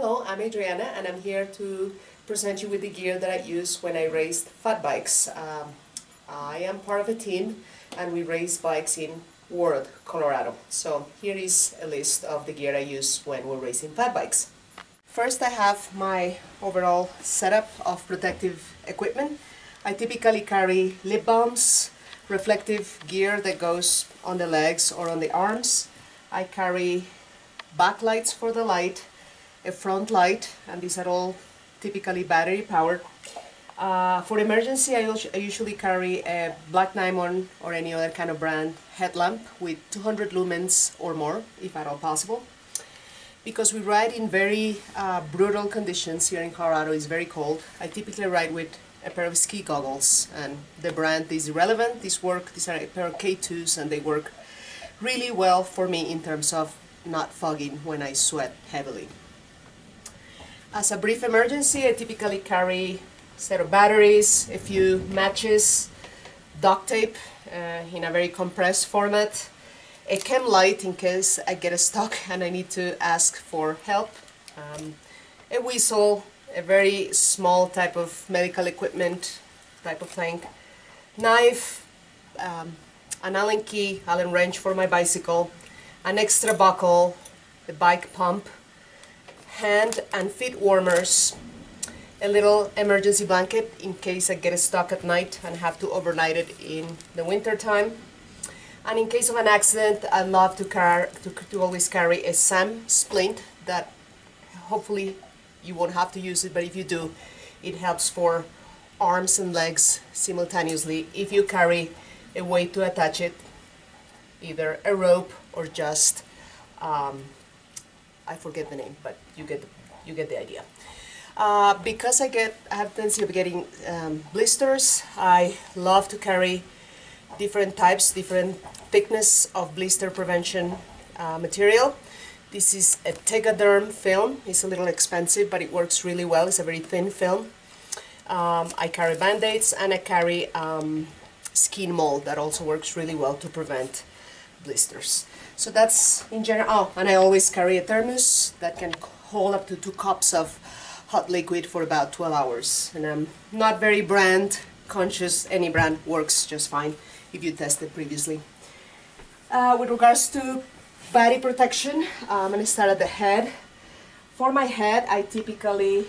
Hello, I'm Adriana and I'm here to present you with the gear that I use when I race fat bikes. Um, I am part of a team and we race bikes in Worth, Colorado. So here is a list of the gear I use when we're racing fat bikes. First I have my overall setup of protective equipment. I typically carry lip balms, reflective gear that goes on the legs or on the arms. I carry backlights for the light, a front light, and these are all typically battery powered. Uh, for emergency, I, I, usually carry a Black Diamond or any other kind of brand headlamp with 200 lumens or more, if at all possible. Because we ride in very uh, brutal conditions here in Colorado, it's very cold. I typically ride with a pair of ski goggles, and the brand is irrelevant. These work. These are a pair of K2s, and they work really well for me in terms of not fogging when I sweat heavily. As a brief emergency, I typically carry a set of batteries, a few matches, duct tape uh, in a very compressed format, a chem light in case I get stuck and I need to ask for help, um, a whistle, a very small type of medical equipment type of thing, knife, um, an Allen key, Allen wrench for my bicycle, an extra buckle, a bike pump, hand and feet warmers, a little emergency blanket in case I get stuck at night and have to overnight it in the winter time. And in case of an accident, I love to, car to, to always carry a SAM splint that hopefully you won't have to use it, but if you do, it helps for arms and legs simultaneously if you carry a way to attach it, either a rope or just, um, I forget the name, but you get the, you get the idea. Uh, because I get I have tendency of getting um, blisters, I love to carry different types, different thickness of blister prevention uh, material. This is a Tegaderm film. It's a little expensive, but it works really well. It's a very thin film. Um, I carry band-aids and I carry um, skin mold that also works really well to prevent blisters. So that's in general, oh, and I always carry a thermos that can hold up to two cups of hot liquid for about 12 hours. And I'm not very brand conscious, any brand works just fine if you tested previously. Uh, with regards to body protection, I'm going to start at the head. For my head, I typically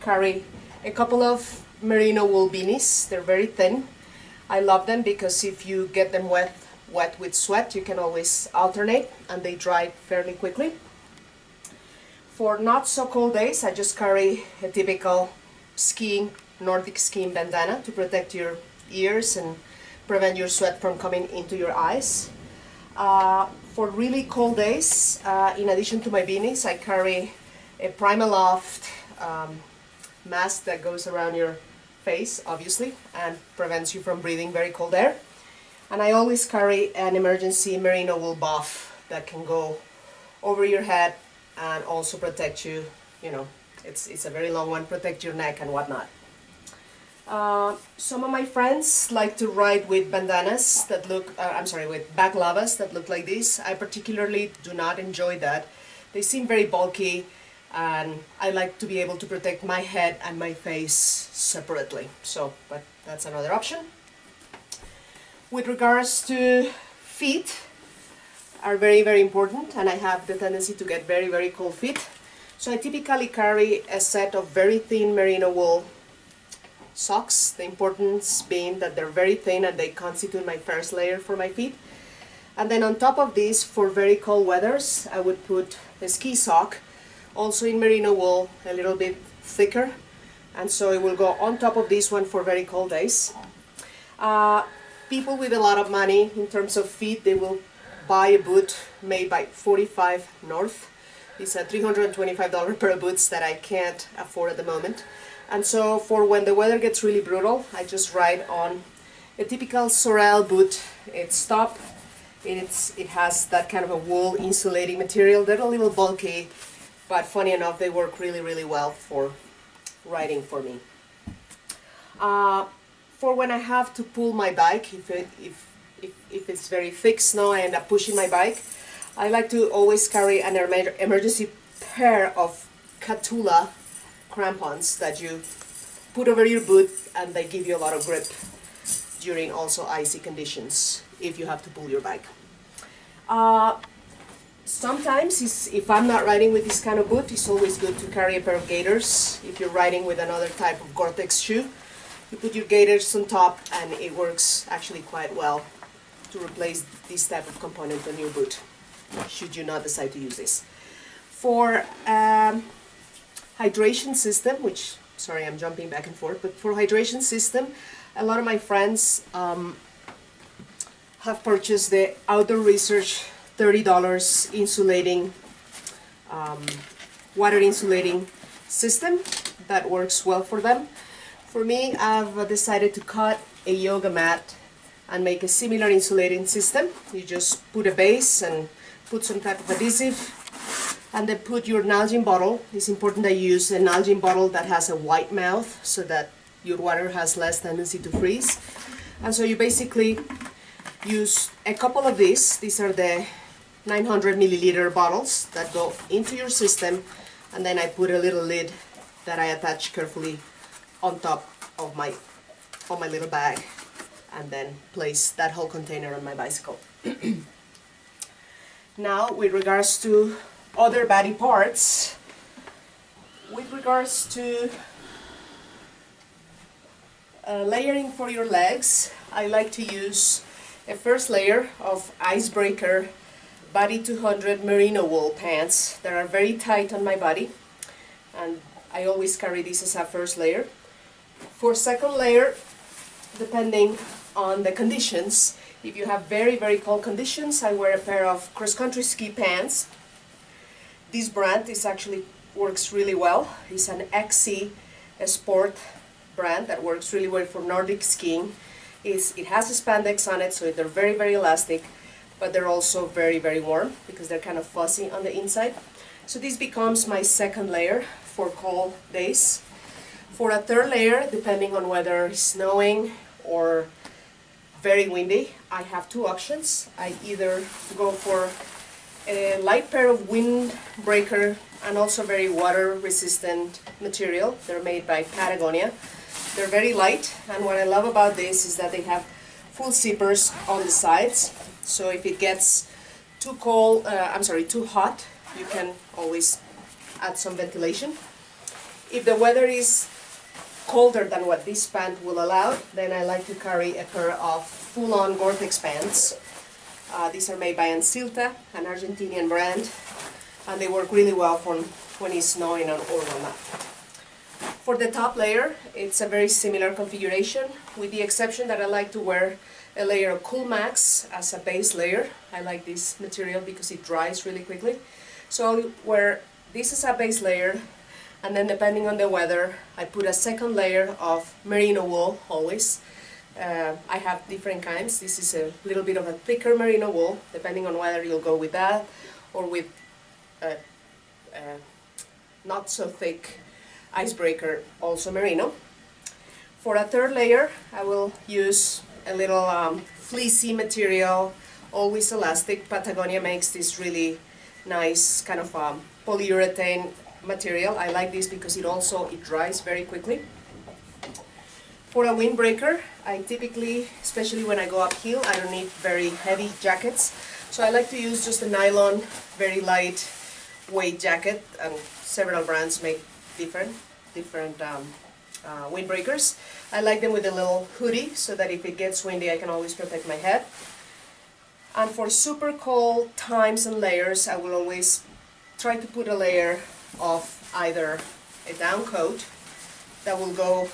carry a couple of merino wool beanies. They're very thin. I love them because if you get them wet, wet with sweat, you can always alternate and they dry fairly quickly. For not so cold days, I just carry a typical skiing, Nordic skiing bandana to protect your ears and prevent your sweat from coming into your eyes. Uh, for really cold days, uh, in addition to my beanies, I carry a Primaloft um, mask that goes around your face, obviously, and prevents you from breathing very cold air. And I always carry an emergency merino wool buff that can go over your head and also protect you, you know, it's, it's a very long one, protect your neck and whatnot. Uh, some of my friends like to ride with bandanas that look, uh, I'm sorry, with back balaclavas that look like this. I particularly do not enjoy that. They seem very bulky and I like to be able to protect my head and my face separately. So, but that's another option. With regards to feet, are very, very important and I have the tendency to get very, very cold feet. So I typically carry a set of very thin merino wool socks, the importance being that they're very thin and they constitute my first layer for my feet. And then on top of this, for very cold weathers, I would put a ski sock also in merino wool, a little bit thicker, and so it will go on top of this one for very cold days. Uh, people with a lot of money in terms of feet, they will buy a boot made by 45 North. It's a $325 pair of boots that I can't afford at the moment. And so for when the weather gets really brutal, I just ride on a typical Sorel boot. It's top, it's, it has that kind of a wool insulating material. They're a little bulky, but funny enough, they work really, really well for riding for me. Uh, for when I have to pull my bike, if, it, if, if, if it's very thick snow, I end up pushing my bike, I like to always carry an emergency pair of Kahtoola crampons that you put over your boot and they give you a lot of grip during also icy conditions if you have to pull your bike. Uh, sometimes if I'm not riding with this kind of boot, it's always good to carry a pair of gaiters. If you're riding with another type of Gore-Tex shoe, you put your gaiters on top and it works actually quite well to replace this type of component on your boot, should you not decide to use this. For um, hydration system, which, sorry, I'm jumping back and forth, but for hydration system, a lot of my friends um, have purchased the Outdoor Research $30 insulating, um, water insulating system that works well for them. For me, I've decided to cut a yoga mat and make a similar insulating system. You just put a base and put some type of adhesive and then put your Nalgene bottle. It's important that you use a Nalgene bottle that has a white mouth so that your water has less tendency to freeze. And so you basically use a couple of these. These are the 900 milliliter bottles that go into your system and then I put a little lid that I attach carefully on top of my of my little bag and then place that whole container on my bicycle. now with regards to other body parts with regards to uh, layering for your legs I like to use a first layer of icebreaker Body 200 merino wool pants that are very tight on my body and I always carry this as a first layer. For second layer, depending on the conditions, if you have very very cold conditions, I wear a pair of cross-country ski pants. This brand is actually works really well. It's an XC Sport brand that works really well for Nordic skiing. It's, it has a spandex on it, so they're very very elastic but they're also very, very warm because they're kind of fuzzy on the inside. So this becomes my second layer for cold days. For a third layer, depending on whether it's snowing or very windy, I have two options. I either go for a light pair of windbreaker and also very water resistant material. They're made by Patagonia. They're very light and what I love about this is that they have full zippers on the sides so if it gets too cold, uh, I'm sorry, too hot, you can always add some ventilation. If the weather is colder than what this pant will allow, then I like to carry a pair of full-on Gore-Tex pants. Uh, these are made by Ansilta, an Argentinian brand, and they work really well for when it's snowing or whatnot. For the top layer, it's a very similar configuration, with the exception that I like to wear a layer of Cool Max as a base layer. I like this material because it dries really quickly. So I'll wear this as a base layer and then depending on the weather I put a second layer of merino wool always. Uh, I have different kinds. This is a little bit of a thicker merino wool depending on whether you'll go with that or with not so thick icebreaker also merino. For a third layer I will use a little um, fleecy material, always elastic. Patagonia makes this really nice kind of um, polyurethane material. I like this because it also it dries very quickly. For a windbreaker, I typically, especially when I go uphill, I don't need very heavy jackets. So I like to use just a nylon, very light weight jacket, and several brands make different, different um, uh, windbreakers. I like them with a little hoodie so that if it gets windy I can always protect my head. And for super cold times and layers I will always try to put a layer of either a down coat that will go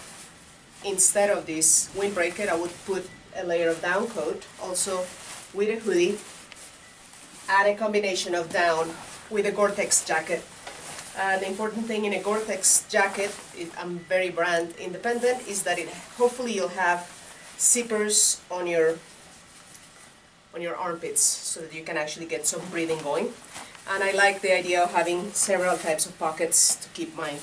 instead of this windbreaker I would put a layer of down coat also with a hoodie and a combination of down with a Gore-Tex jacket uh, the important thing in a Gore-Tex jacket, it, I'm very brand independent, is that it hopefully you'll have zippers on your on your armpits so that you can actually get some breathing going. And I like the idea of having several types of pockets to keep my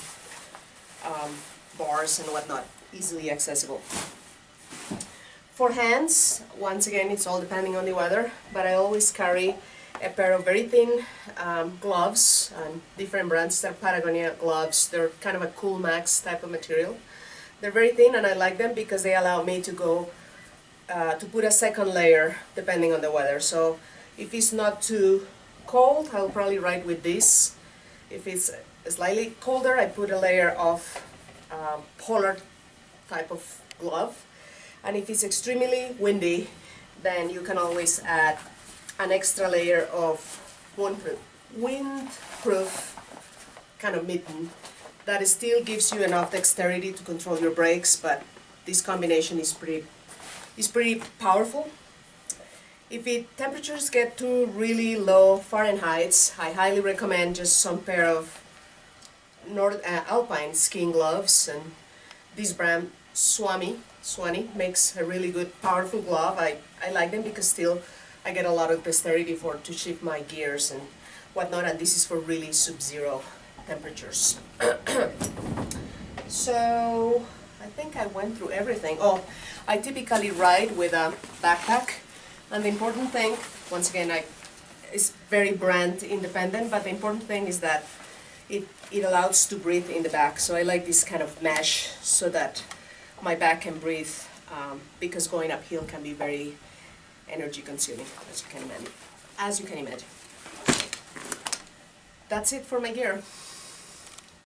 um, bars and whatnot easily accessible. For hands, once again, it's all depending on the weather, but I always carry a pair of very thin um, gloves, and different brands. They're Patagonia gloves. They're kind of a Cool Max type of material. They're very thin, and I like them because they allow me to go uh, to put a second layer depending on the weather. So if it's not too cold, I'll probably ride with this. If it's slightly colder, I put a layer of um, polar type of glove. And if it's extremely windy, then you can always add an extra layer of windproof, windproof kind of mitten that still gives you enough dexterity to control your brakes, but this combination is pretty is pretty powerful. If it temperatures get to really low Fahrenheit, I highly recommend just some pair of North uh, Alpine skiing gloves and this brand Swami Swany makes a really good powerful glove. I, I like them because still I get a lot of dexterity for to shift my gears and whatnot and this is for really sub-zero temperatures. so I think I went through everything. Oh, I typically ride with a backpack and the important thing, once again, I, it's very brand independent, but the important thing is that it, it allows to breathe in the back. So I like this kind of mesh so that my back can breathe um, because going uphill can be very energy consuming, as you can imagine. As you can imagine. That's it for my gear.